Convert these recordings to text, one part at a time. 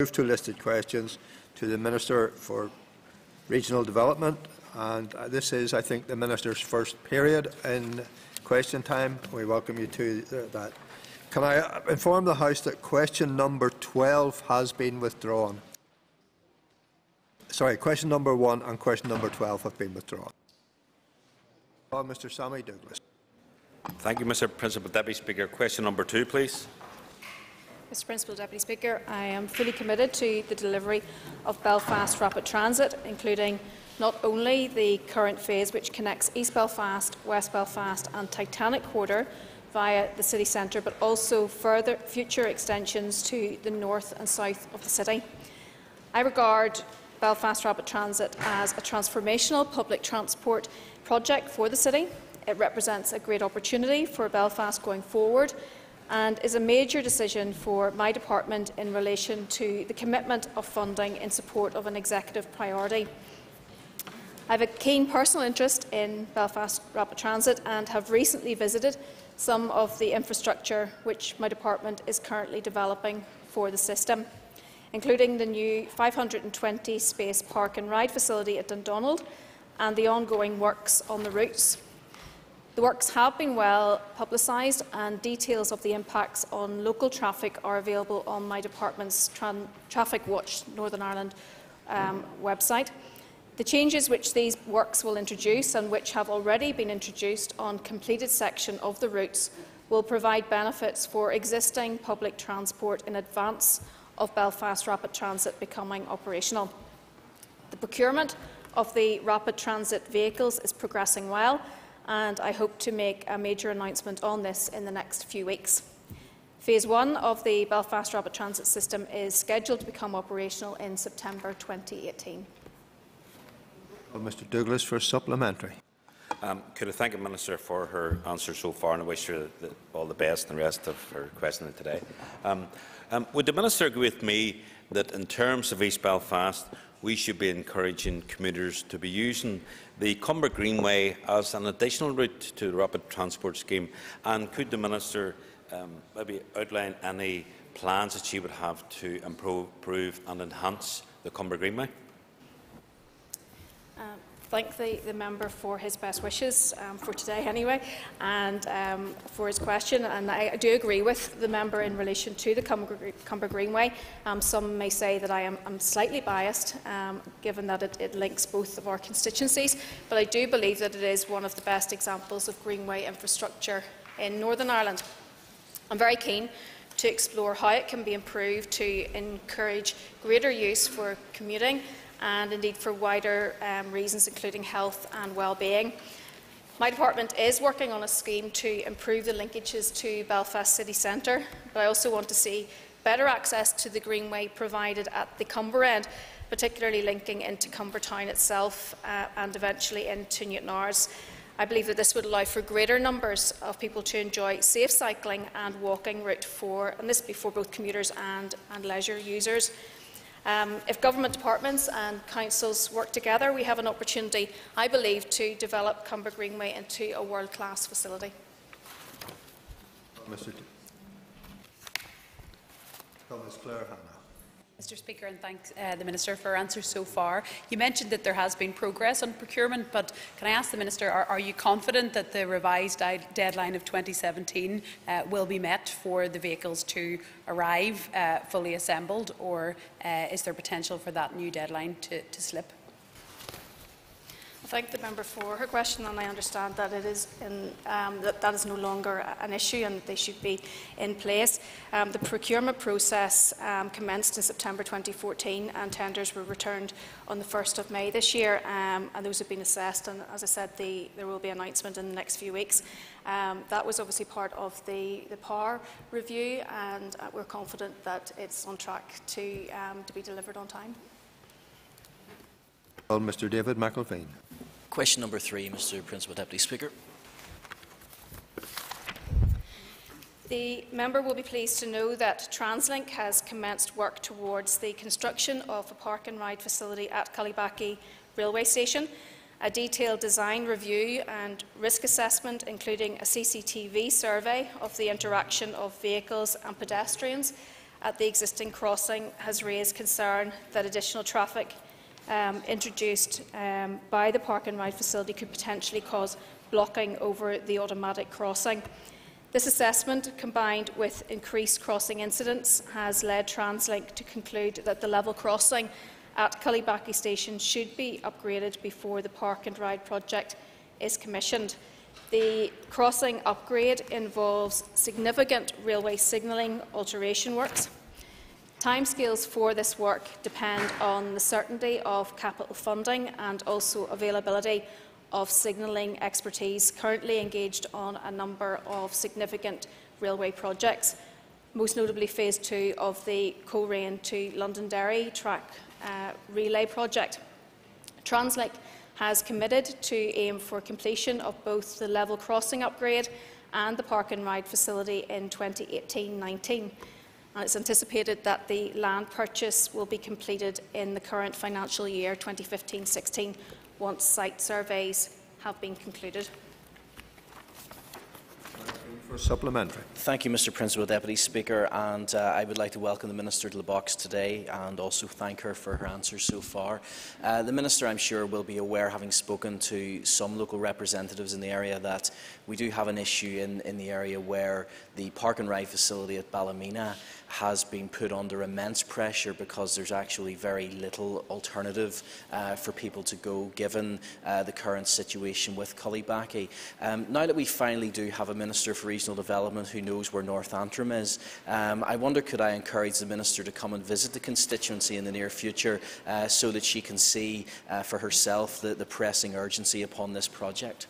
Move to listed questions to the Minister for Regional Development. And uh, this is, I think, the Minister's first period in question time. We welcome you to uh, that. Can I uh, inform the House that question number 12 has been withdrawn? Sorry, question number 1 and question number 12 have been withdrawn. Mr Sammy Douglas. Thank you, Mr Principal Deputy Speaker. Question number two, please. Mr Principal Deputy Speaker, I am fully committed to the delivery of Belfast Rapid Transit, including not only the current phase which connects East Belfast, West Belfast and Titanic Quarter via the city centre, but also further future extensions to the north and south of the city. I regard Belfast Rapid Transit as a transformational public transport project for the city. It represents a great opportunity for Belfast going forward and is a major decision for my department in relation to the commitment of funding in support of an executive priority. I have a keen personal interest in Belfast Rapid Transit and have recently visited some of the infrastructure which my department is currently developing for the system, including the new 520 space park and ride facility at Dundonald and the ongoing works on the routes. The works have been well publicised and details of the impacts on local traffic are available on my department's Traffic Watch Northern Ireland um, website. The changes which these works will introduce and which have already been introduced on completed section of the routes will provide benefits for existing public transport in advance of Belfast Rapid Transit becoming operational. The procurement of the rapid transit vehicles is progressing well and I hope to make a major announcement on this in the next few weeks. Phase 1 of the Belfast Rapid Transit System is scheduled to become operational in September 2018. Well, Mr Douglas for a supplementary. Um, could I thank the Minister for her answer so far and I wish her the, all the best in the rest of her questioning today. Um, um, would the Minister agree with me that in terms of East Belfast, we should be encouraging commuters to be using the Comber Greenway as an additional route to the rapid transport scheme? And could the Minister um, maybe outline any plans that she would have to improve and enhance the Comber Greenway? Thank the, the member for his best wishes um, for today anyway and um, for his question and I do agree with the member in relation to the Comber Greenway. Um, some may say that I am I'm slightly biased um, given that it, it, links both of our constituencies but I do believe that it is one of the best examples of Greenway infrastructure in Northern Ireland. I'm very keen to explore how it can be improved to encourage greater use for commuting and indeed for wider um, reasons including health and well-being. My department is working on a scheme to improve the linkages to Belfast city centre, but I also want to see better access to the Greenway provided at the Comber end, particularly linking into Town itself uh, and eventually into Newtownards. I believe that this would allow for greater numbers of people to enjoy safe cycling and walking route for, and this be for both commuters and, and leisure users. Um, if government departments and councils work together, we have an opportunity, I believe, to develop Cumber Greenway into a world-class facility. Mr. Thomas Clare Hannah. Mr Speaker, and thank uh, the Minister for her answers so far. You mentioned that there has been progress on procurement, but can I ask the Minister, are, are you confident that the revised deadline of 2017 uh, will be met for the vehicles to arrive uh, fully assembled, or uh, is there potential for that new deadline to, to slip? Thank the member for her question, and I understand that it is in, um, that that is no longer an issue, and that they should be in place. Um, the procurement process um, commenced in September 2014, and tenders were returned on the 1st of May this year, um, and those have been assessed. And as I said, the, there will be an announcement in the next few weeks. Um, that was obviously part of the, the PAR review, and uh, we're confident that it's on track to, um, to be delivered on time. Well, Mr. David McIlveen. Question number three, Mr. Principal Deputy Speaker. The member will be pleased to know that TransLink has commenced work towards the construction of a park and ride facility at Cullybackey railway station. A detailed design review and risk assessment, including a CCTV survey of the interaction of vehicles and pedestrians, at the existing crossing has raised concern that additional traffic um, introduced um, by the park and ride facility could potentially cause blocking over the automatic crossing. This assessment, combined with increased crossing incidents, has led TransLink to conclude that the level crossing at Cullybackey Station should be upgraded before the park and ride project is commissioned. The crossing upgrade involves significant railway signalling alteration works. Timescales for this work depend on the certainty of capital funding and also availability of signalling expertise currently engaged on a number of significant railway projects, most notably Phase 2 of the Coleraine to Londonderry track uh, relay project. TransLink has committed to aim for completion of both the level crossing upgrade and the park and ride facility in 2018-19. And it's anticipated that the land purchase will be completed in the current financial year 2015-16 once site surveys have been concluded. For supplementary. Thank you, Mr Principal Deputy Speaker, and uh, I would like to welcome the Minister to the box today and also thank her for her answers so far. Uh, the Minister, I'm sure, will be aware, having spoken to some local representatives in the area, that we do have an issue in, in the area where the park and ride facility at Ballymena has been put under immense pressure because there's actually very little alternative uh, for people to go given uh, the current situation with Cullybackey. Um, now that we finally do have a Minister for Regional Development who knows where North Antrim is, um, I wonder could I encourage the Minister to come and visit the constituency in the near future uh, so that she can see uh, for herself the, the pressing urgency upon this project?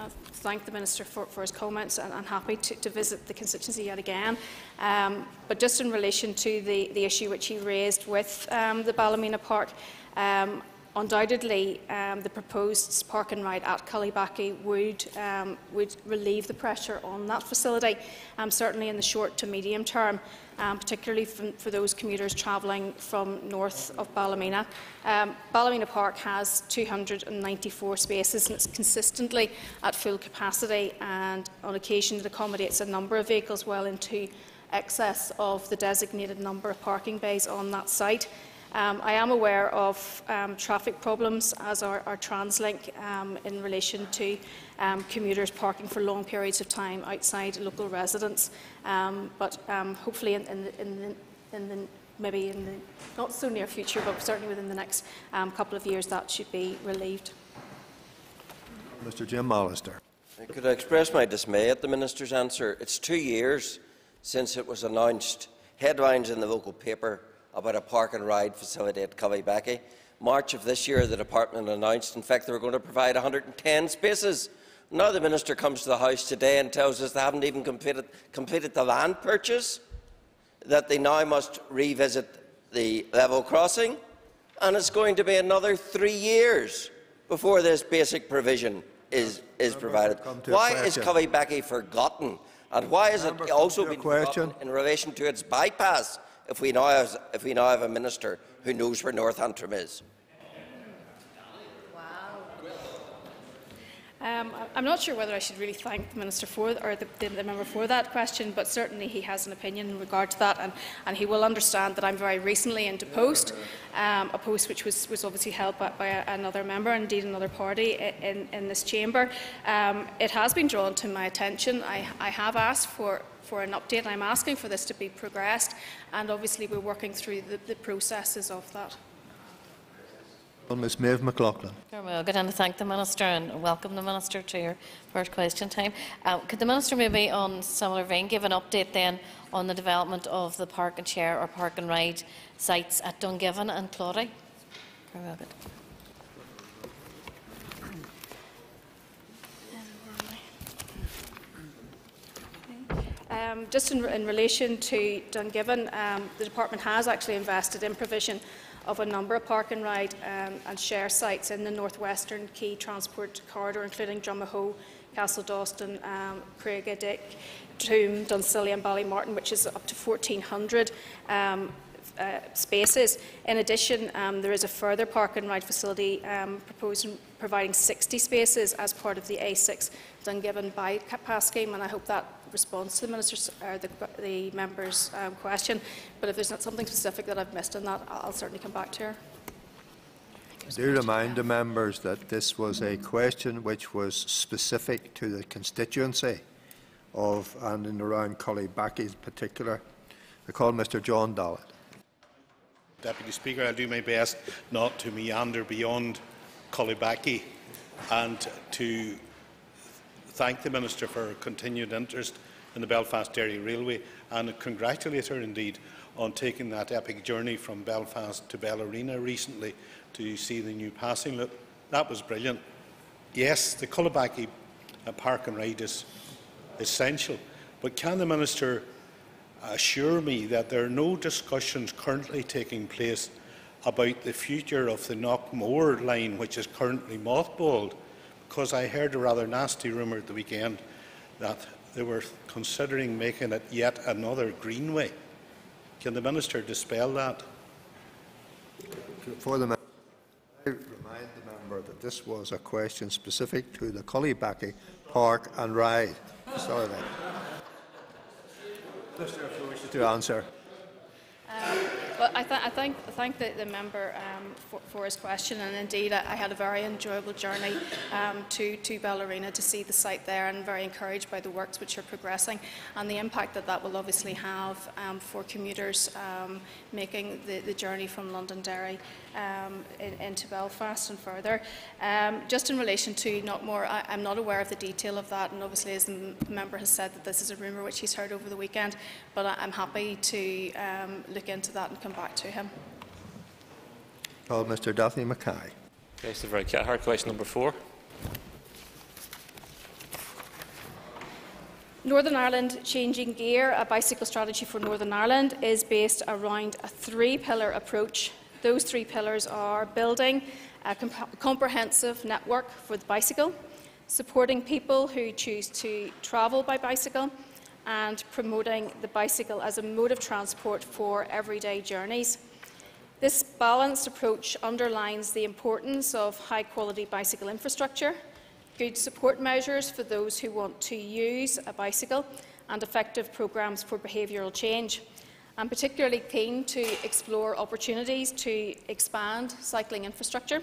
uh, thank the Minister for, for his comments and, and happy to, to visit the constituency yet again. Um, but just in relation to the, the issue which he raised with um, the Ballymena Park, um, undoubtedly um, the proposed park and ride at Cullybackey would, um, would relieve the pressure on that facility, um, certainly in the short to medium term, um, particularly from, for those commuters travelling from north of Ballymena. Um, Ballymena Park has 294 spaces and it's consistently at full capacity and on occasion it accommodates a number of vehicles well into excess of the designated number of parking bays on that site. Um, I am aware of um, traffic problems as our, our TransLink um, in relation to um, commuters parking for long periods of time outside local residents. Um, but um, hopefully in, in, the, in, the, in the maybe in the not so near future, but certainly within the next um, couple of years, that should be relieved. Mr Jim Allister. Could I express my dismay at the Minister's answer? It's two years since it was announced, headlines in the local paper about a park and ride facility at Cullybackey. March of this year, the department announced, in fact, they were going to provide 110 spaces. Now the minister comes to the House today and tells us they haven't even completed, completed the land purchase, that they now must revisit the level crossing, and it's going to be another three years before this basic provision is, is provided. Why is Cullybackey forgotten? And why is it also been forgotten in relation to its bypass? If we now have, if we now have a minister who knows where North Antrim is? Um, I'm not sure whether I should really thank the Minister for, or the, the, the, member for that question, but certainly he has an opinion in regard to that, and, and he will understand that I'm very recently into post, um, a post which was, was obviously held by, by another member, indeed another party in, in this chamber. Um, it has been drawn to my attention. I, I have asked for for an update. I'm asking for this to be progressed, and obviously we're working through the, the processes of that. Well, Ms Maeve McLaughlin. Well, good to thank the Minister and welcome the Minister to your first question time. Uh, could the Minister maybe on similar vein give an update then on the development of the park and share or park and ride sites at Dungiven and Claudy? Very well, good. Um, just in, in, relation to Dungiven, um, the department has actually invested in provision of a number of park and ride um, and share sites in the northwestern key transport corridor, including Drumahoe, Castledawson, um, Dick, Toome, Dunsilly and Ballymartin, which is up to 1,400 um, uh, spaces. In addition, um, there is a further park and ride facility um, proposing providing 60 spaces as part of the A6 Dungiven bypass scheme, and I hope that response to the minister's or the, the member's um, question. But if there's not something specific that I've missed on that, I'll I'll certainly come back to her. Do remind the members that this was a question which was specific to the constituency of and in around Cullybackey in particular. I call Mr John Dallat. Deputy Speaker, I'll do my best not to meander beyond Cullybackey and to thank the Minister for her continued interest in the Belfast Derry Railway and congratulate her indeed on taking that epic journey from Belfast to Bellarena recently to see the new passing loop. That was brilliant. Yes, the Cullybackey uh, Park and Ride is essential, but can the Minister assure me that there are no discussions currently taking place about the future of the Knockmore line, which is currently mothballed, because I heard a rather nasty rumour at the weekend that they were considering making it yet another greenway. Can the Minister dispel that? For the mem- I remind the member that this was a question specific to the Cullybackey Park and Ride. Sorry. then. Minister, if you wish to answer. Um, Well, I, th- I thank, thank the, the member um, for, for his question, and indeed, I, I had a very enjoyable journey um, to, to Bellarena to see the site there, and very encouraged by the works which are progressing and the impact that that will obviously have um, for commuters um, making the, the journey from Londonderry um, in, into Belfast and further. Um, just in relation to Knockmore, I, I'm not aware of the detail of that, and obviously, as the member has said, that this is a rumour which he's heard over the weekend, but I, I'm happy to look into that and come back to him. Call Mr Daithí McKay. Mr. Very Cahar, question number four. Northern Ireland Changing Gear, a bicycle strategy for Northern Ireland, is based around a three pillar approach. Those three pillars are building a comp- comprehensive network for the bicycle, supporting people who choose to travel by bicycle, and promoting the bicycle as a mode of transport for everyday journeys. This balanced approach underlines the importance of high quality bicycle infrastructure, good support measures for those who want to use a bicycle, and effective programmes for behavioural change. I'm particularly keen to explore opportunities to expand cycling infrastructure.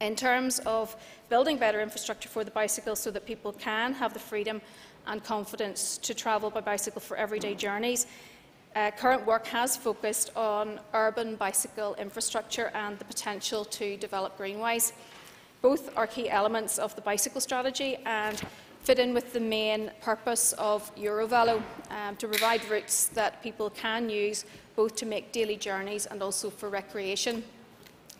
In terms of building better infrastructure for the bicycle so that people can have the freedom and confidence to travel by bicycle for everyday journeys, uh, current work has focused on urban bicycle infrastructure and the potential to develop greenways. Both are key elements of the bicycle strategy and fit in with the main purpose of Eurovelo um, to provide routes that people can use both to make daily journeys and also for recreation.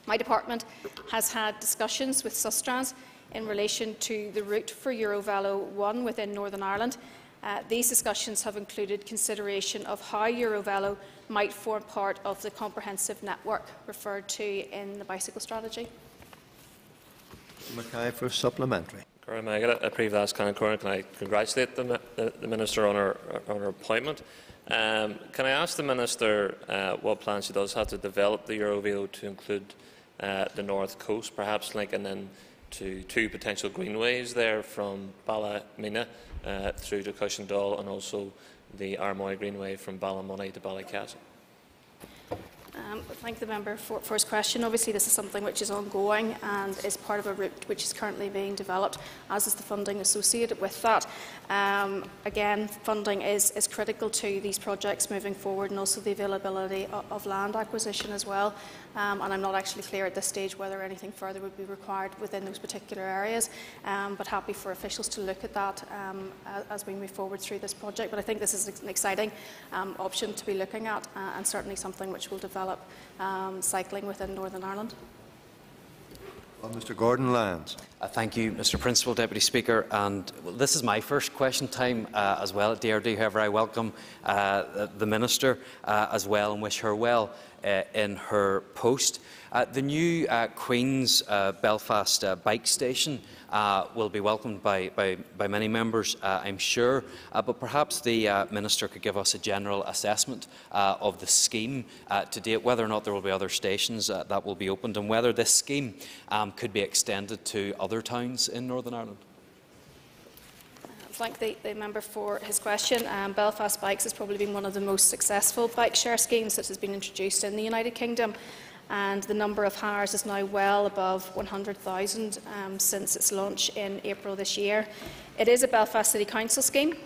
My department has had discussions with Sustrans in relation to the route for Eurovelo 1 within Northern Ireland. Uh, these discussions have included consideration of how Eurovelo might form part of the comprehensive network referred to in the bicycle strategy. McKay for supplementary. Gordon Maggett, I Privas Can I congratulate the, the, the Minister on her, on her appointment? Um, can I ask the Minister uh, what plans she does have to develop the Eurovelo to include uh, the North Coast, perhaps linking in to two potential greenways there from Ballymena uh, through to Cushendall and also the Armoy Greenway from Ballymoney to Ballycastle? Um, thank the member for, for his question. Obviously, this is something which is ongoing and is part of a route which is currently being developed, as is the funding associated with that. Um, again, funding is, is critical to these projects moving forward and also the availability of, of land acquisition as well. Um, and I'm not actually clear at this stage whether anything further would be required within those particular areas, um, but happy for officials to look at that um, as, we move forward through this project. But I think this is an exciting um, option to be looking at uh, and certainly something which will develop um, cycling within Northern Ireland. Call Mr Gordon Lyons. Uh, thank you, Mr Principal, Deputy Speaker. And well, this is my first question time uh, as well at DRD. However, I welcome uh, the Minister uh, as well and wish her well uh, in her post. Uh, the new uh, Queen's uh, Belfast bike station will be welcomed by, by, by many members, I'm sure, but perhaps the Minister could give us a general assessment of the scheme to date, whether or not there will be other stations that will be opened and whether this scheme um, could be extended to other towns in Northern Ireland. thank the, the member for his question. Um, Belfast Bikes has probably been one of the most successful bike share schemes that has been introduced in the United Kingdom, and the number of hires is now well above 100,000 um, since its launch in April this year. It is a Belfast City Council scheme,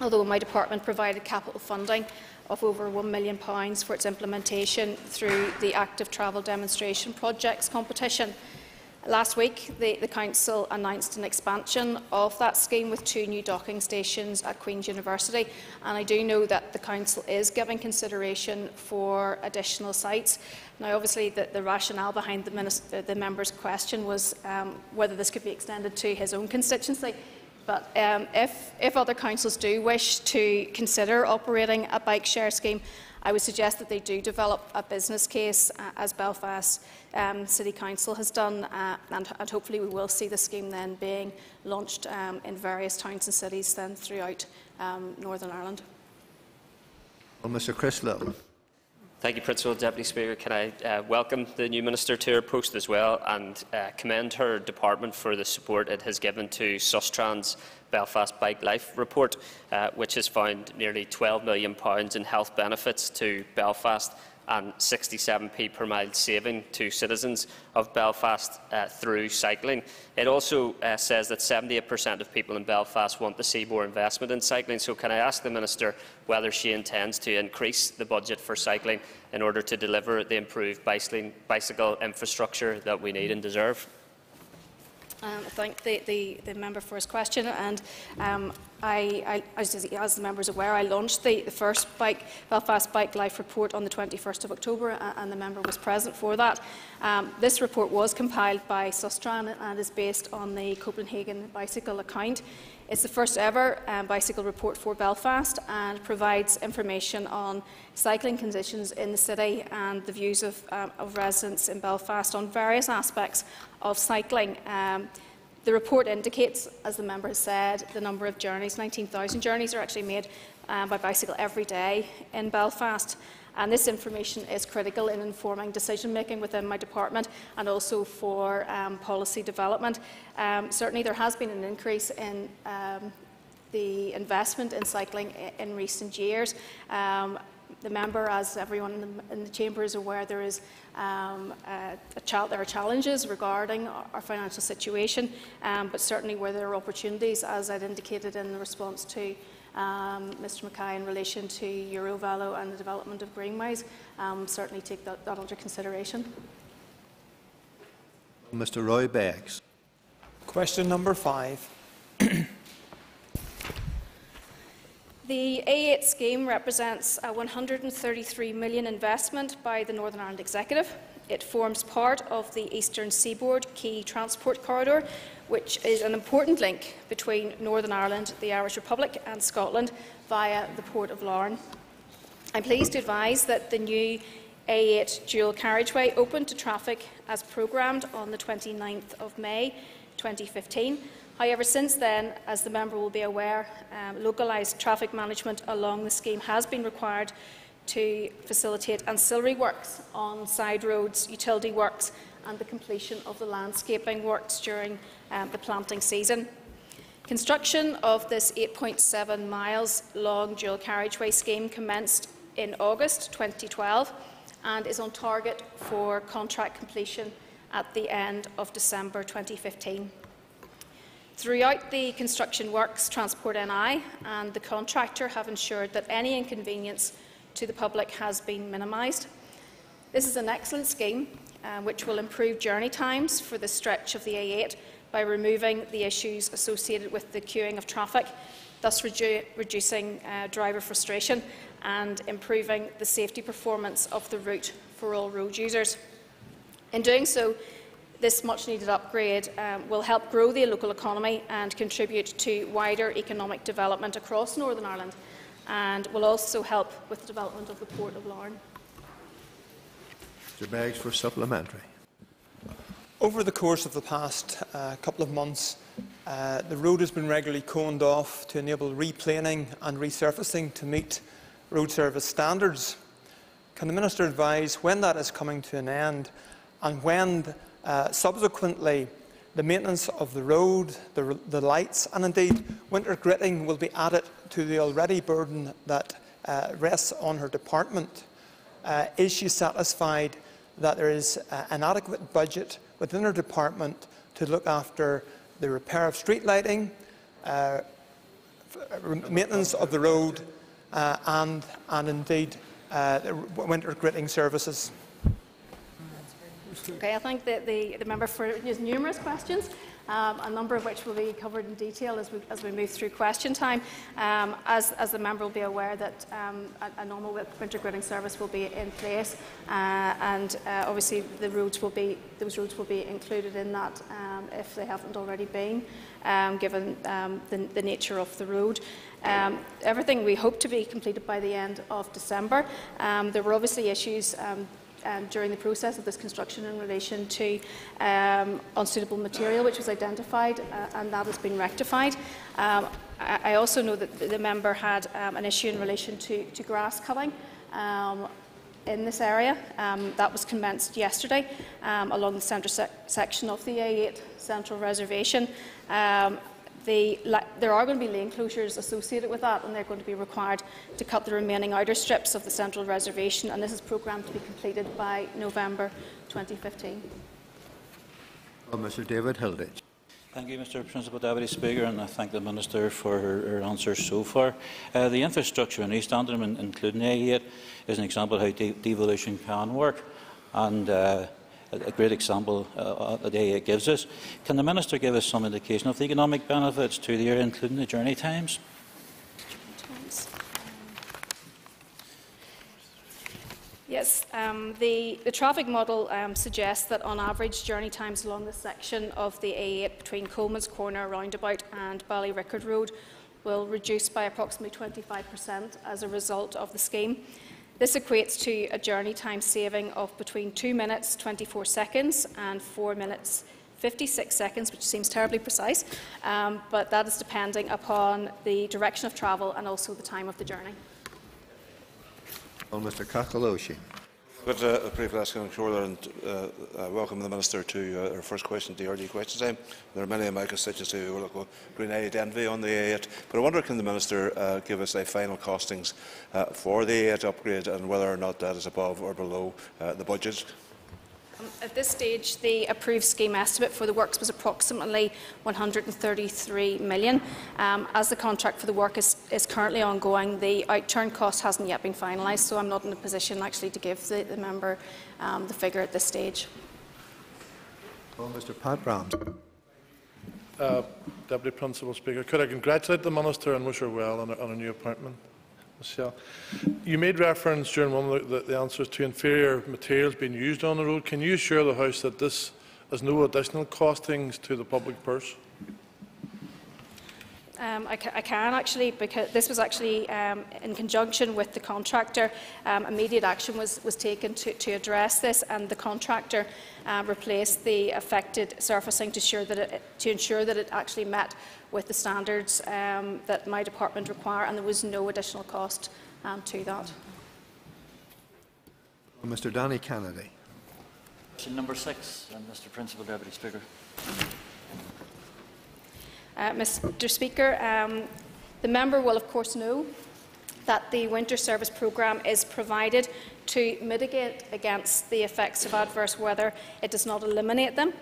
although my department provided capital funding of over £1 million for its implementation through the Active Travel Demonstration Projects competition. Last week, the, the Council announced an expansion of that scheme with two new docking stations at Queen's University, and I do know that the Council is giving consideration for additional sites. Now, obviously, the, the rationale behind the, minister, the member's question was um, whether this could be extended to his own constituency. But um, if, if other councils do wish to consider operating a bike share scheme, I would suggest that they do develop a business case, uh, as Belfast um, City Council has done, uh, and, and, hopefully we will see the scheme then being launched um, in various towns and cities then throughout um, Northern Ireland. Well, Mr Chris Lyttle. Thank you, Principal Deputy Speaker. Can I uh, welcome the new Minister to her post as well and uh, commend her department for the support it has given to Sustrans Belfast Bike Life report, uh, which has found nearly £12 million in health benefits to Belfast and 67p per mile saving to citizens of Belfast uh, through cycling. It also uh, says that 78% of people in Belfast want to see more investment in cycling. So can I ask the Minister whether she intends to increase the budget for cycling in order to deliver the improved bicycling, bicycle infrastructure that we need and deserve? Um, I thank the, the, the, member for his question. And um, I, I, as, as, the member is aware, I launched the, the, first bike, Belfast Bike Life report on the 21st of October, and the member was present for that. Um, this report was compiled by Sustran and is based on the Copenhagen bicycle account. It's the first ever um, bicycle report for Belfast and provides information on cycling conditions in the city and the views of, um, of residents in Belfast on various aspects of cycling. Um, the report indicates, as the member has said, the number of journeys. 19,000 journeys are actually made um, by bicycle every day in Belfast. And this information is critical in informing decision making within my department and also for um, policy development. Um, certainly, there has been an increase in um, the investment in cycling in, in recent years. The member, as everyone in the, in the, chamber is aware, there is um, a, a there are challenges regarding our, our financial situation, um, but certainly where there are opportunities, as I'd indicated in the response to um, Mr McKay in relation to Eurovelo and the development of Greenways. Um, certainly take that, that under consideration. Mr Roy Beggs. Question number five. The A8 scheme represents a 133 million investment by the Northern Ireland Executive. It forms part of the Eastern Seaboard Key Transport Corridor, which is an important link between Northern Ireland, the Irish Republic and Scotland via the Port of Larne. I'm pleased to advise that the new A8 dual carriageway opened to traffic as programmed on the 29th of May 2015. However, since then, as the member will be aware, um, localised traffic management along the scheme has been required to facilitate ancillary works on side roads, utility works and the completion of the landscaping works during um, the planting season. Construction of this 8.7 miles long dual carriageway scheme commenced in August 2012 and is on target for contract completion at the end of December 2015. Throughout the construction works, Transport NI and the contractor have ensured that any inconvenience to the public has been minimised. This is an excellent scheme uh, which will improve journey times for the stretch of the A8 by removing the issues associated with the queuing of traffic, thus redu reducing uh, driver frustration and improving the safety performance of the route for all road users. In doing so, this much-needed upgrade um, will help grow the local economy and contribute to wider economic development across Northern Ireland and will also help with the development of the Port of Larne. Mr Beggs for supplementary. Over the course of the past uh, couple of months, uh, the road has been regularly coned off to enable replaning and resurfacing to meet road service standards. Can the Minister advise when that is coming to an end and when uh, subsequently the maintenance of the road, the, the lights, and indeed winter gritting will be added to the already burden that uh, rests on her department. Uh, is she satisfied that there is uh, an adequate budget within her department to look after the repair of street lighting, uh, maintenance of the road, and, and indeed winter gritting services? Okay, I thank the, the, the member for his numerous questions, um, a number of which will be covered in detail as we, as we move through question time. Um, as, as the member will be aware that um, a, a normal winter grading service will be in place uh, and uh, obviously the roads will be, those roads will be included in that um, if they haven't already been, um, given um, the, the nature of the road. Everything we hope to be completed by the end of December. There were obviously issues um, during the process of this construction in relation to um, unsuitable material which was identified uh, and that has been rectified. Um, I, I also know that the member had um, an issue in relation to, to grass culling. Um, in this area. Um, that was commenced yesterday um, along the centre sec section of the A8 Central Reservation. Um, the, there are going to be lane closures associated with that, and they're going to be required to cut the remaining outer strips of the central reservation, and this is programmed to be completed by November 2015. Well, Mr David Hilditch. Thank you, Mr Principal Deputy Speaker, and I thank the Minister for her, her answers so far. Uh, the infrastructure in East Antrim, including A8, is an example of how de devolution can work, and uh, a great example uh, that A8 gives us. Can the Minister give us some indication of the economic benefits to the area, including the journey times? Yes, um, the, the traffic model um, suggests that on average journey times along this section of the A8 between Coleman's Corner roundabout and Ballyrickard Road will reduce by approximately 25% as a result of the scheme. This equates to a journey time saving of between 2 minutes 24 seconds and 4 minutes 56 seconds, which seems terribly precise, um, but that is depending upon the direction of travel and also the time of the journey. Well, Mr Kakaloshi. But uh, Brief Last Controller, and uh, I welcome the Minister to uh, her first question, the early question time. Um, there are many of my constituents who will look Grenade envy on the A8, but I wonder can the Minister uh, give us a final costings uh, for the A8 upgrade and whether or not that is above or below uh, the budget? Um, At this stage, the approved scheme estimate for the works was approximately 133 million. Um, as the contract for the work is, is currently ongoing, the outturn cost hasn't yet been finalised, so I'm not in a position actually to give the, the member um, the figure at this stage. Well, Mr Pat Brown. Uh, Deputy Principal Speaker, could I congratulate the Minister and wish her well on her, on her new appointment? Michelle, you made reference during one of the, answers to inferior materials being used on the road. Can you assure the House that this has no additional costings to the public purse? Um, I, ca I can actually, because this was actually um, in conjunction with the contractor. Um, immediate action was, was taken to, to address this, and the contractor uh, replaced the affected surfacing to ensure that it, to ensure that it actually met with the standards um, that my department require, and there was no additional cost um, to that. Mr Danny Kennedy. Question number six, and Mr Principal Deputy Speaker. Uh, Mr Speaker, um, the member will of course know that the winter service programme is provided to mitigate against the effects of adverse weather. It does not eliminate them.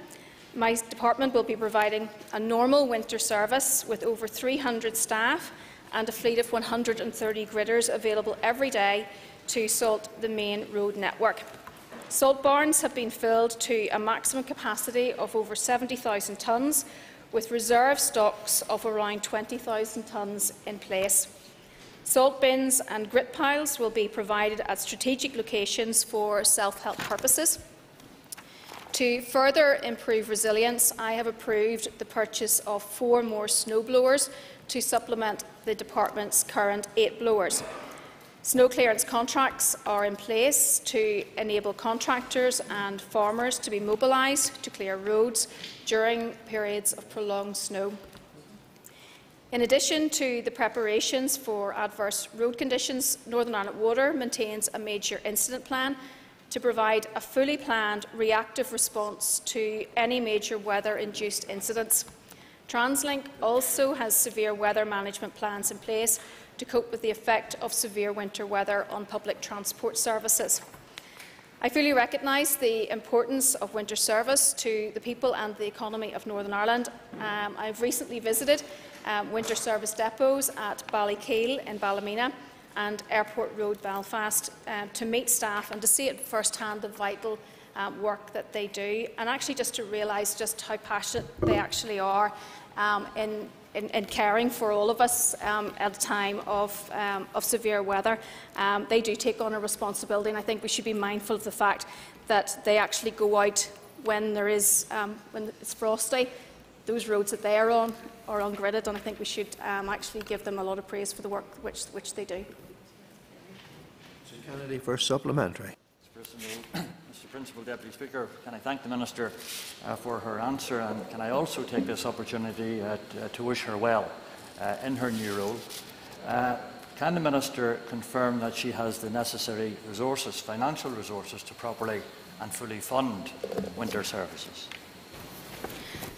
My department will be providing a normal winter service with over 300 staff and a fleet of 130 gritters available every day to salt the main road network. Salt barns have been filled to a maximum capacity of over 70,000 tonnes, with reserve stocks of around 20,000 tonnes in place. Salt bins and grit piles will be provided at strategic locations for self-help purposes. To further improve resilience, I have approved the purchase of four more snow blowers to supplement the department's current eight blowers. Snow clearance contracts are in place to enable contractors and farmers to be mobilised to clear roads during periods of prolonged snow. In addition to the preparations for adverse road conditions, Northern Ireland Water maintains a major incident plan to provide a fully planned reactive response to any major weather-induced incidents. TransLink also has severe weather management plans in place to cope with the effect of severe winter weather on public transport services. I fully recognise the importance of winter service to the people and the economy of Northern Ireland. Um, I've recently visited um, winter service depots at Ballykeel in Ballymena and Airport Road, Belfast, um, to meet staff and to see at first hand the vital um, work that they do, and actually just to realise just how passionate they actually are um, in, in, in, caring for all of us um, at a time of, um, of severe weather. Um, they do take on a responsibility, and I think we should be mindful of the fact that they actually go out when there is um, when it's frosty. Those roads that they are on are ungridded, and I think we should actually give them a lot of praise for the work which, which they do. Kennedy for supplementary. Principal Deputy Speaker, can I thank the Minister uh, for her answer and can I also take this opportunity uh, to, to wish her well uh, in her new role. Uh, can the Minister confirm that she has the necessary resources, financial resources, to properly and fully fund winter services?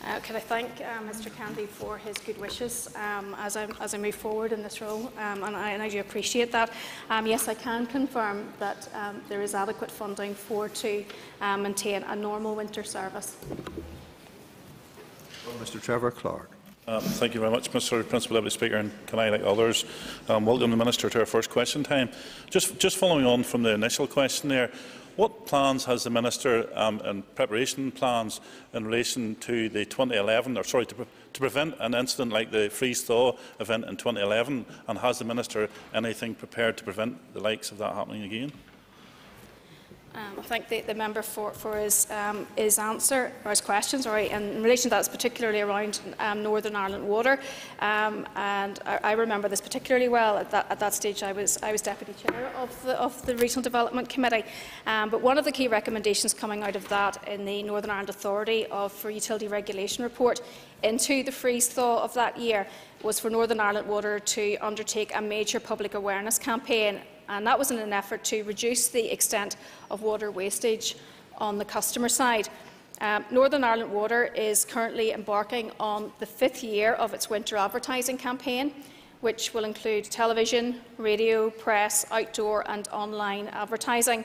Uh, can I thank uh, Mr Candy for his good wishes um, as, I, as I move forward in this role, um, and, I, and, I, do appreciate that. Um, yes, I can confirm that um, there is adequate funding for to uh, maintain a normal winter service. Mr Trevor Clarke. Um, thank you very much, Mr Principal Deputy Speaker, and can I, like others, um, welcome the Minister to our first question time. Just, just following on from the initial question there, What plans has the Minister um, and preparation plans in relation to the 2011, or sorry, to, pre to prevent an incident like the freeze thaw event in 2011? And has the Minister anything prepared to prevent the likes of that happening again? Um, I thank the, the member for, for his, um, his answer or his questions. And in relation to that, it's particularly around um, Northern Ireland water. Um, and I, I, remember this particularly well. At that, at that stage, I was, I was deputy chair of the, of the Regional Development Committee. Um, but one of the key recommendations coming out of that in the Northern Ireland Authority of, for Utility Regulation report into the freeze thaw of that year was for Northern Ireland Water to undertake a major public awareness campaign and that was in an effort to reduce the extent of water wastage on the customer side. Um, Northern Ireland Water is currently embarking on the fifth year of its winter advertising campaign, which will include television, radio, press, outdoor and online advertising.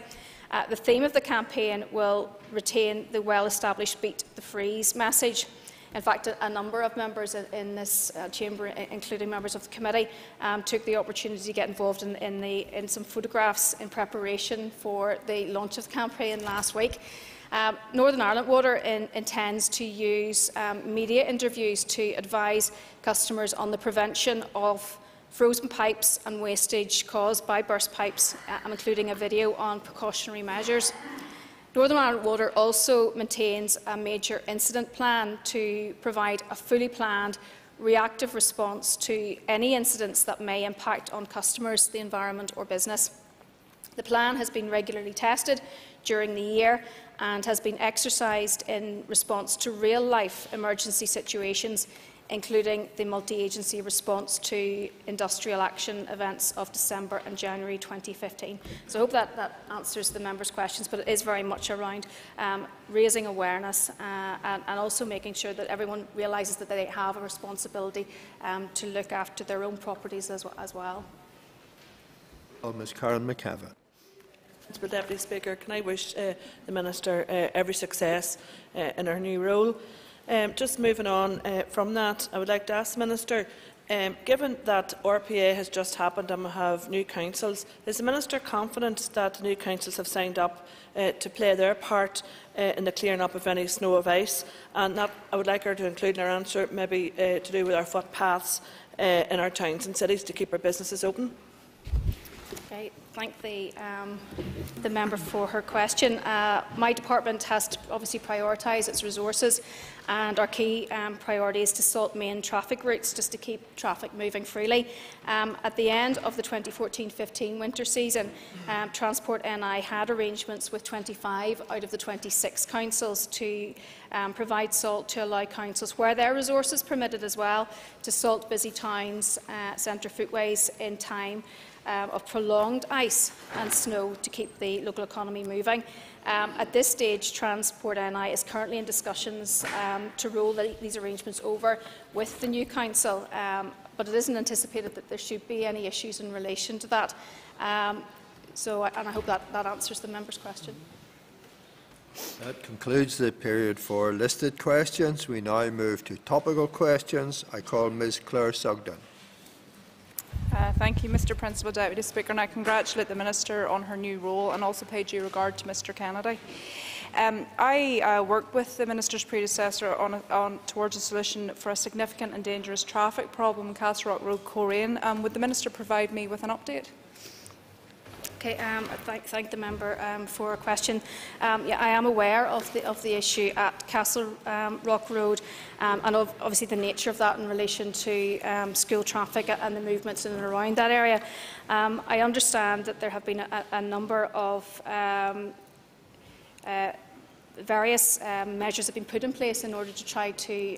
Uh, the theme of the campaign will retain the well-established Beat the Freeze message. In fact, a, a number of members in, this uh, chamber, including members of the committee, um, took the opportunity to get involved in, in, the, in, some photographs in preparation for the launch of the campaign last week. Um, Northern Ireland Water in, intends to use um, media interviews to advise customers on the prevention of frozen pipes and wastage caused by burst pipes, uh, including a video on precautionary measures. Northern Ireland Water also maintains a major incident plan to provide a fully planned reactive response to any incidents that may impact on customers, the environment or business. The plan has been regularly tested during the year and has been exercised in response to real-life emergency situations including the multi-agency response to industrial action events of December and January 2015. So I hope that, that answers the members' questions, but it is very much around um, raising awareness uh, and, and, also making sure that everyone realises that they have a responsibility um, to look after their own properties as, as well. Well, Ms Karen McKevitt. Mr Deputy Speaker, can I wish uh, the Minister uh, every success uh, in her new role? Um, just moving on uh, from that, I would like to ask the Minister, um, given that RPA has just happened and we have new councils, is the Minister confident that the new councils have signed up uh, to play their part uh, in the clearing up of any snow of ice? And that I would like her to include in her answer maybe uh, to do with our footpaths uh, in our towns and cities to keep our businesses open. Okay, thank the, um, the member for her question. Uh, my department has to obviously prioritise its resources and our key um, priority is to salt main traffic routes just to keep traffic moving freely. Um, at the end of the 2014-15 winter season, um, Transport NI had arrangements with 25 out of the 26 councils to um, provide salt to allow councils, where their resources permitted as well, to salt busy towns, uh, centre footways in time um, of prolonged ice and snow to keep the local economy moving. Um, at this stage, Transport NI is currently in discussions um, to roll the, these arrangements over with the new council, um, but it isn't anticipated that there should be any issues in relation to that. Um, so, and I hope that, that answers the member's question. That concludes the period for listed questions. We now move to topical questions. I call Ms Claire Sugden. Uh, thank you, Mr Principal Deputy Speaker, and I congratulate the Minister on her new role and also pay due regard to Mr Kennedy. Um, I uh, worked with the Minister's predecessor on, a, on, towards a solution for a significant and dangerous traffic problem in Castle Rock Road, Coleraine. Um, would the Minister provide me with an update? Okay, um, thank, thank the member um, for a question. Um, yeah, I am aware of the, of the issue at Castle um, Rock Road um, and of, obviously the nature of that in relation to um, school traffic and the movements in and around that area. Um, I understand that there have been a, a number of um, uh, various measures have been put in place in order to try to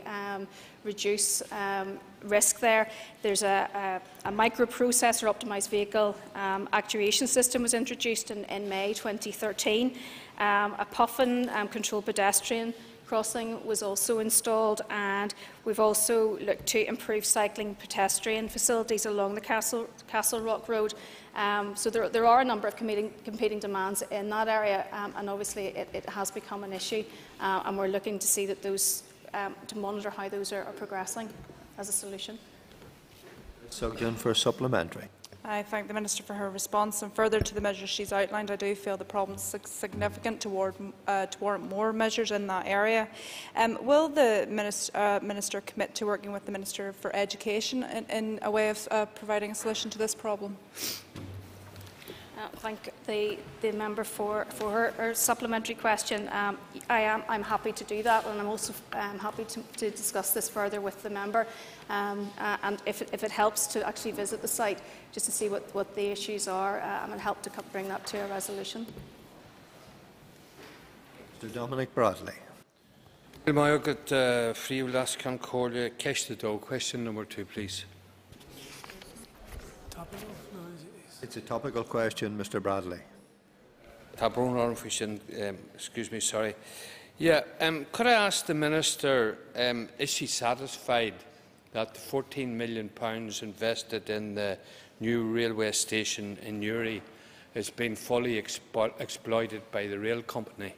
reduce um, risk there. There's a, a, a microprocessor optimised vehicle um, actuation system was introduced in, in May 2013. Um, a puffin um, controlled pedestrian crossing was also installed and we've also looked to improve cycling pedestrian facilities along the Castle, Castle Rock Road. Um, so there, there, are a number of competing, competing demands in that area um, and obviously it, it, has become an issue uh, and we're looking to see that those um, to monitor how those are, are progressing as a solution. Sugden for a supplementary. I thank the Minister for her response and further to the measures she's outlined. I do feel the problem is significant toward, uh, toward more measures in that area. Um, will the minister, uh, minister, commit to working with the Minister for Education in, in a way of uh, providing a solution to this problem? Uh, thank the, the member for, for her, her supplementary question. Um, I am I'm happy to do that, and I'm also um, happy to, to, discuss this further with the member. Um, uh, and if it, if it, helps to actually visit the site, just to see what, what the issues are, uh, and help to bring that to a resolution. Mr. Dominic Bradley. Question number two, please. It's a topical question, Mr. Bradley. Um, excuse me, sorry. Yeah, um, could I ask the Minister, um, is she satisfied that the £14 million invested in the new railway station in Newry has been fully expo exploited by the rail company?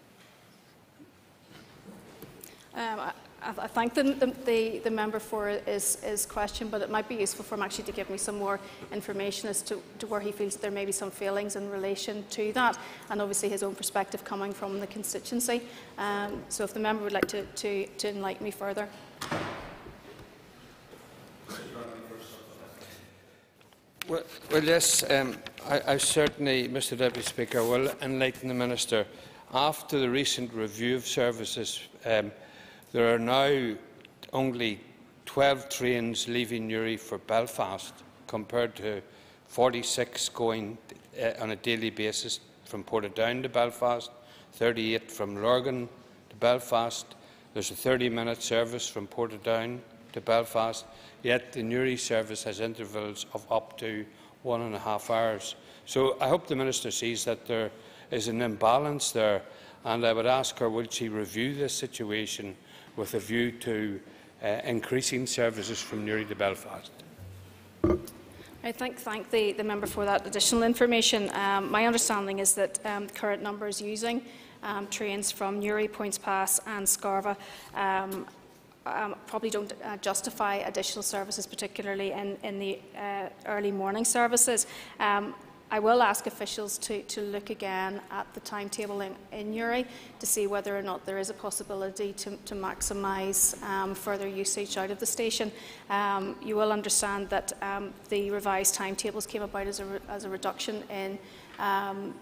Um, I thank the, the, the, member for his, his, question, but it might be useful for him actually to give me some more information as to, to, where he feels there may be some failings in relation to that, and obviously his own perspective coming from the constituency. Um, so if the member would like to, to, to enlighten me further. Well, well yes, um, I, I certainly, Mr Deputy Speaker, will enlighten the Minister. After the recent review of services, um, there are now only 12 trains leaving Newry for Belfast compared to 46 going uh, on a daily basis from Portadown to Belfast, 38 from Lurgan to Belfast. There's a 30-minute service from Portadown to Belfast, yet the Newry service has intervals of up to one and a half hours. So I hope the Minister sees that there is an imbalance there, and I would ask her, will she review this situation with a view to uh, increasing services from Newry to Belfast. I thank, thank the, the, member for that additional information. Um, my understanding is that um, current numbers using um, trains from Newry, Poyntzpass and Scarva um, um, probably don't uh, justify additional services, particularly in, in the uh, early morning services. I will ask officials to, to look again at the timetable in, in Newry to see whether or not there is a possibility to, to maximise um, further usage out of the station. Um, you will understand that um, the revised timetables came about as a, as a reduction in, um,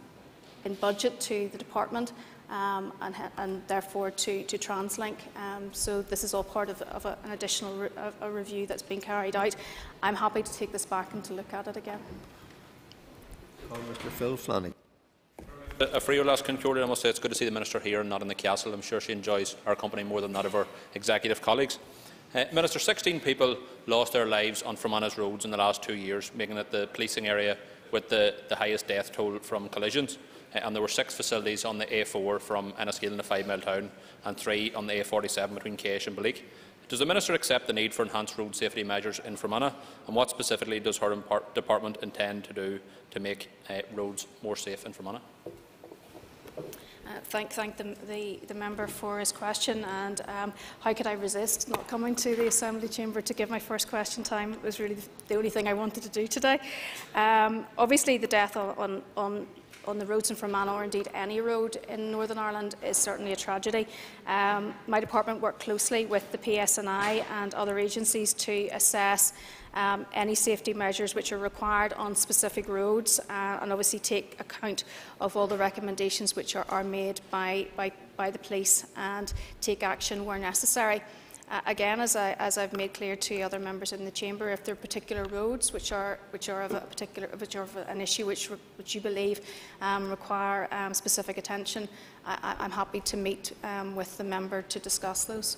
in budget to the department. Um, and, and, therefore to, to TransLink. Um, so this is all part of, of a, an additional re a review that's been carried out. I'm happy to take this back and to look at it again. Mr Phil Flanagan. A free or last concluded, I must say it's good to see the Minister here and not in the castle. I'm sure she enjoys our company more than that of her executive colleagues. Uh, Minister, 16 people lost their lives on Fermanagh roads in the last two years, making it the policing area with the, the highest death toll from collisions. Uh, and there were six facilities on the A4 from Enniskillen to Fivemiletown and three on the A47 between Kesh and Belleek. Does the Minister accept the need for enhanced road safety measures in Fermanagh? And what specifically does her department intend to do to make uh, roads more safe in Fermanagh? Uh, thank thank the, the, the, member for his question and um, how could I resist not coming to the Assembly Chamber to give my first question time? It was really the only thing I wanted to do today. Um, obviously the death on, on on the roads in Fermanagh or indeed any road in Northern Ireland is certainly a tragedy. Um, my department worked closely with the PSNI and other agencies to assess um, any safety measures which are required on specific roads uh, and obviously take account of all the recommendations which are, are made by, by, by the police and take action where necessary. Uh, again, as, I, as I've made clear to other members in the chamber, if there are particular roads which are which are of a particular which are of an issue which which you believe um, require um, specific attention, I, am happy to meet um, with the member to discuss those.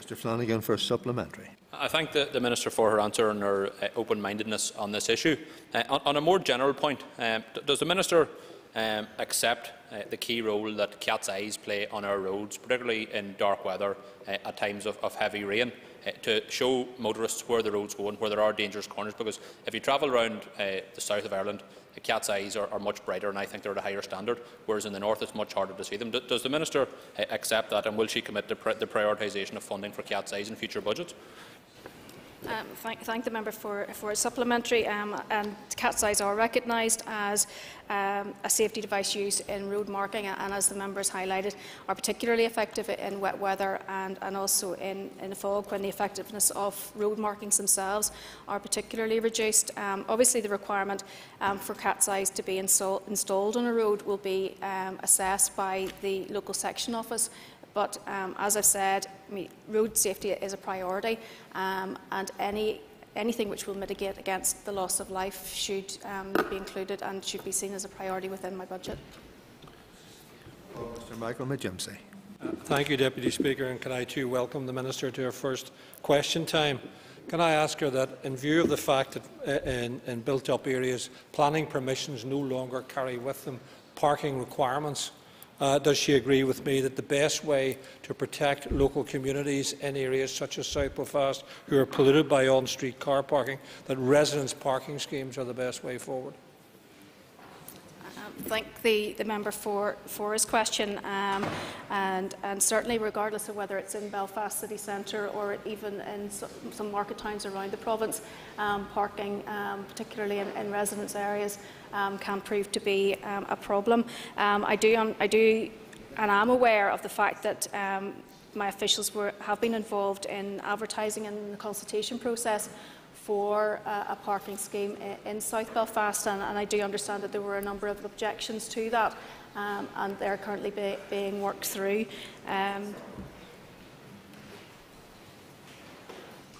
Mr. Flanagan for a supplementary. I thank the, the, Minister for her answer and her uh, open-mindedness on this issue. Uh, on, on, a more general point, um, does the Minister um, accept the key role that cat's eyes play on our roads, particularly in dark weather uh, at times of, of heavy rain, uh, to show motorists where the roads go and where there are dangerous corners. Because if you travel around uh, the south of Ireland, the cat's eyes are, are, much brighter and I think they're at a higher standard, whereas in the north it's much harder to see them. D does the Minister uh, accept that and will she commit to pr the prioritisation of funding for cat's eyes in future budgets? Um, thank, thank, the member for, for a supplementary. Um, and cat's eyes are recognised as um, a safety device used in road marking, and as the members highlighted, are particularly effective in wet weather and, and also in, in fog when the effectiveness of road markings themselves are particularly reduced. Um, obviously, the requirement um, for cat's eyes to be install, installed on a road will be um, assessed by the local section office but um, as I've said, I mean, road safety is a priority, um, and any anything which will mitigate against the loss of life should um, be included and should be seen as a priority within my budget. Mr. Michael McGimpsey. Uh, thank you, Deputy Speaker, and can I too welcome the Minister to her first question time. Can I ask her that, in view of the fact that uh, in, in built-up areas, planning permissions no longer carry with them parking requirements, uh, does she agree with me that the best way to protect local communities in areas such as South Belfast who are polluted by on-street car parking, that residents' parking schemes are the best way forward? Thank the, the member for, for his question. Um, and, and certainly, regardless of whether it's in Belfast city centre or even in some, some market towns around the province, um, parking, um, particularly in, in, residence areas, um, can prove to be um, a problem. Um, I do, I do, and I'm aware of the fact that my officials were, have been involved in advertising and the consultation process for uh, a parking scheme in, in South Belfast, and, and I do understand that there were a number of objections to that, um, and they're currently be, being worked through. Um,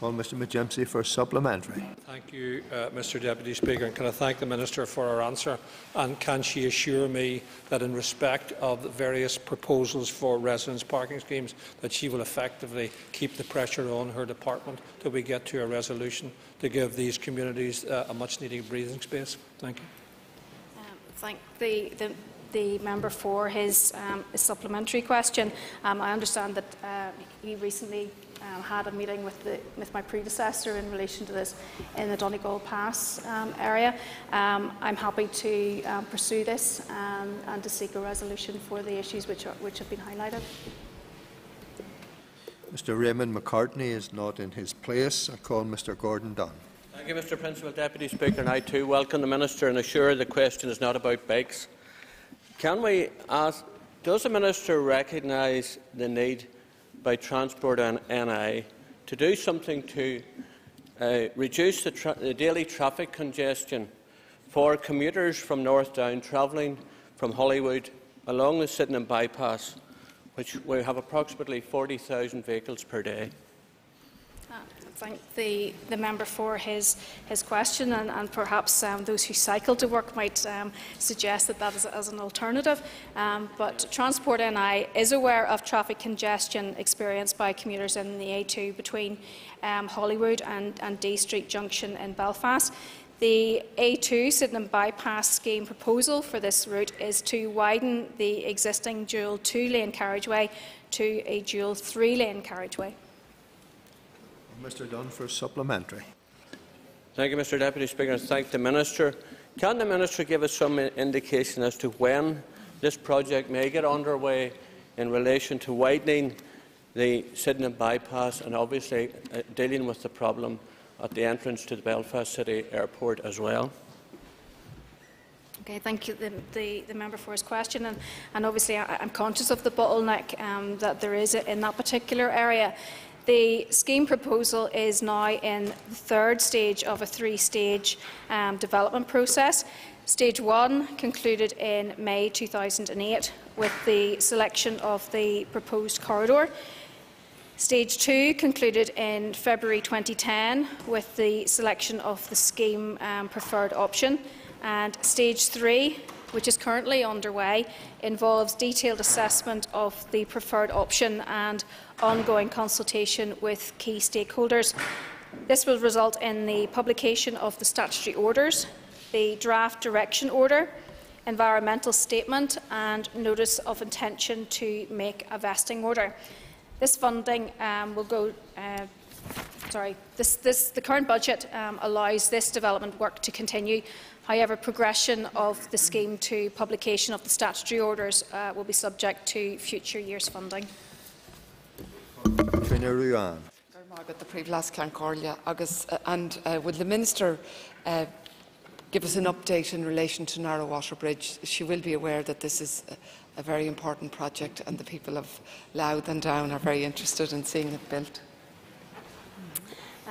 Call Mr McGimpsey for a supplementary. Thank you, uh, Mr Deputy Speaker. And can I thank the Minister for her answer? And can she assure me that in respect of the various proposals for residence parking schemes, that she will effectively keep the pressure on her department till we get to a resolution to give these communities uh, a much-needed breathing space? Thank you. Um, thank the, the the member for his, um, supplementary question. Um, I understand that uh, he recently um, had a meeting with, the, with my predecessor in relation to this in the Donegal Pass um, area. Um, I'm happy to um, pursue this um, and to seek a resolution for the issues which, are, which have been highlighted. Mr Raymond McCartney is not in his place. I call Mr Gordon Dunne. Thank you, Mr Principal Deputy Speaker, and I too welcome the Minister and assure the question is not about bikes. Can we ask, does the Minister recognise the need by Transport and NI to do something to uh, reduce the, the, daily traffic congestion for commuters from North Down travelling from Holywood along the Sydenham bypass, which we have approximately 40,000 vehicles per day thank the, the member for his, his question, and, and perhaps um, those who cycle to work might um, suggest that that is as an alternative. Um, but Transport NI is aware of traffic congestion experienced by commuters in the A2 between um, Holywood and, and Dee Street Junction in Belfast. The A2 Sydenham bypass scheme proposal for this route is to widen the existing dual two-lane carriageway to a dual three-lane carriageway. Mr Dunne for supplementary. Thank you, Mr Deputy Speaker, and thank the Minister. Can the Minister give us some indication as to when this project may get underway in relation to widening the Sydenham bypass and obviously uh, dealing with the problem at the entrance to the Belfast City Airport as well? Okay, thank you, the, the, the member for his question, and, and obviously I, I'm conscious of the bottleneck um, that there is in that particular area. The scheme proposal is now in the third stage of a three-stage um, development process. Stage one concluded in May 2008 with the selection of the proposed corridor. Stage two concluded in February 2010 with the selection of the scheme um, preferred option. And stage three, which is currently underway, involves detailed assessment of the preferred option and ongoing consultation with key stakeholders. This will result in the publication of the statutory orders, the draft direction order, environmental statement and notice of intention to make a vesting order. This funding um, will go. Uh, sorry, this, this, the current budget um, allows this development work to continue. However, progression of the scheme to publication of the statutory orders uh, will be subject to future years' funding. Trina Ruane. Margaret the Prevlas Clancorlia, August, uh, and uh, would the Minister uh, give us an update in relation to Narrow Water Bridge? She will be aware that this is a, a very important project and the people of Louth and Down are very interested in seeing it built.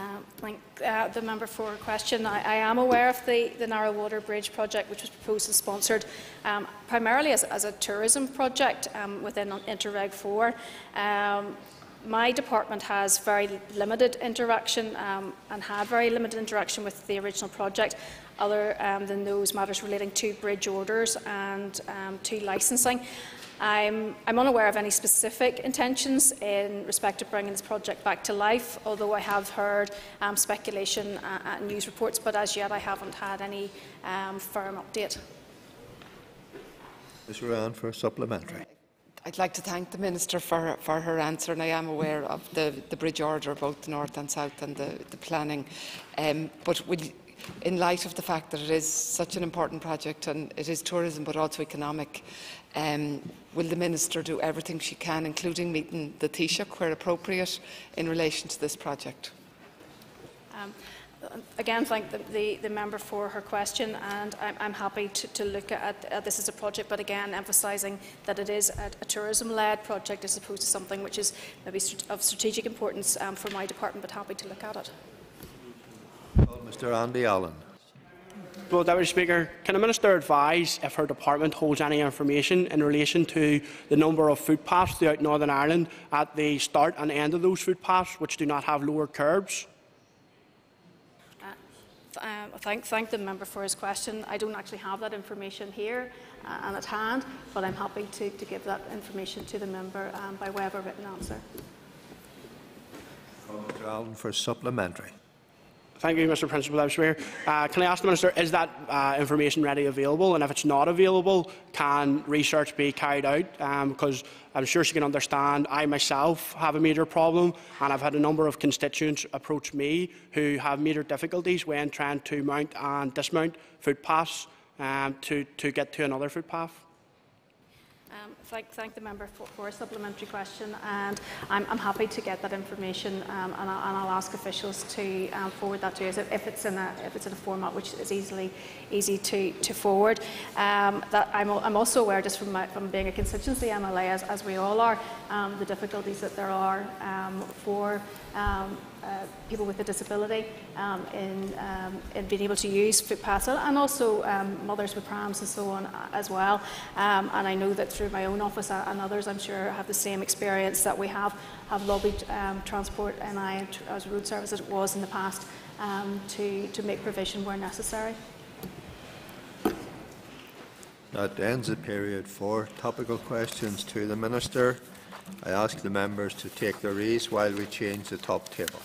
Uh, thank uh, the member for her question. I, I, am aware of the, the Narrow Water Bridge project, which was proposed and sponsored um, primarily as, as, a tourism project um, within Interreg 4. Um, my department has very limited interaction um, and had very limited interaction with the original project, other um, than those matters relating to bridge orders and to licensing. I'm, I'm, unaware of any specific intentions in respect of bringing this project back to life, although I have heard um, speculation uh, and news reports, but as yet I haven't had any um, firm update. Ms. Ruane for a supplementary. I'd like to thank the Minister for, for her answer, and I am aware of the, the bridge order, both the north and south, and the, the planning. Um, but will, in light of the fact that it is such an important project and it is tourism but also economic, um, will the Minister do everything she can, including meeting the Taoiseach where appropriate, in relation to this project? Um, again, thank the, the, the, member for her question, and I'm, I'm happy to, to look at, at, this as a project, but again, emphasising that it is a, a tourism-led project as opposed to something which is maybe of strategic importance um, for my department, but happy to look at it. Mr Andy Allen. Well, Deputy Speaker, can the Minister advise if her department holds any information in relation to the number of footpaths throughout Northern Ireland at the start and end of those footpaths which do not have lower curbs? Uh, thank, thank, the member for his question. I don't actually have that information here uh, and at hand, but I'm happy to, to give that information to the member um, by way of a written answer. Mr Allen for supplementary. Thank you, Mr Principal Deputy uh, can I ask the Minister, is that uh, information ready available? And if it's not available, can research be carried out? Um, because I'm sure she can understand I myself have a major problem and I've had a number of constituents approach me who have major difficulties when trying to mount and dismount footpaths um, to, to get to another footpath. Um, thank, thank, the member for, for, a supplementary question, and I'm, I'm happy to get that information, um, and, I'll, and, I'll, ask officials to um, forward that to us if it's in a if it's in a format which is easily easy to, to forward. Um, that I'm, I'm, also aware, just from, my, from being a constituency MLA, as, as we all are, um, the difficulties that there are um, for uh, people with a disability um, in, um, in, being able to use footpaths and also um, mothers with prams and so on uh, as well. Um, and I know that through my own office and others, I'm sure, have the same experience that we have, have lobbied um, Transport NI, as road service as it was in the past, um, to, to make provision where necessary. That ends the period for topical questions to the Minister. I ask the members to take their ease while we change the top table.